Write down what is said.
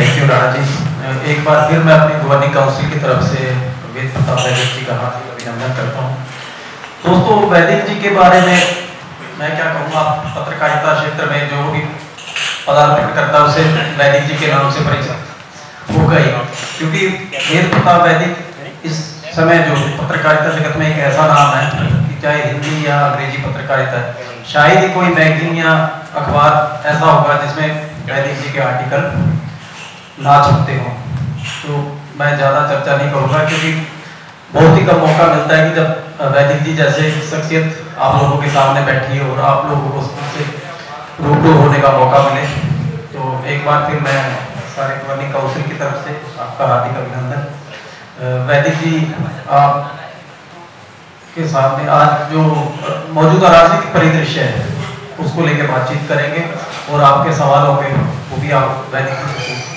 Thank you Rana ji एक बार फिर मैं अपनी गवर्निंग काउंसिल की तरफ़ से वेद प्रताप जी का हार्दिक अभिनंदन करता हूँ। दोस्तों, वैदिक जी के बारे में मैं क्या कहूँगा? पत्रकारिता क्षेत्र में जो भी पदार्पण करता उसे वैदिक जी के नाम से परिचित। हो क्योंकि वेद प्रताप वैदिक इस समय जो पत्रकारिता जगत में एक ऐसा नाम है कि चाहे हिंदी या अंग्रेज़ी पत्रकारिता शायद ही कोई मैगजीन या अखबार ऐसा होगा जिसमें वैदिक जी के आर्टिकल ना छपते हों। तो मैं ज़्यादा चर्चा नहीं करूँगा, क्योंकि बहुत ही कम मौका मिलता है कि जब वैदिक जी जैसे शख्सियत आप लोगों के सामने बैठी है और आप लोगों को उससे रूबरू होने का मौका मिले तो एक बार फिर मैं सारे गवर्निंग काउंसिल की तरफ़ से आपका हार्दिक अभिनंदन। वैदिक जी, आप के सामने आज जो मौजूदा राजनीतिक परिदृश्य है, उसको लेकर बातचीत करेंगे और आपके सवालों पे वो भी आप वैदिक जी से